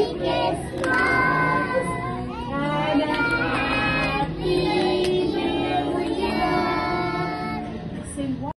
Amen.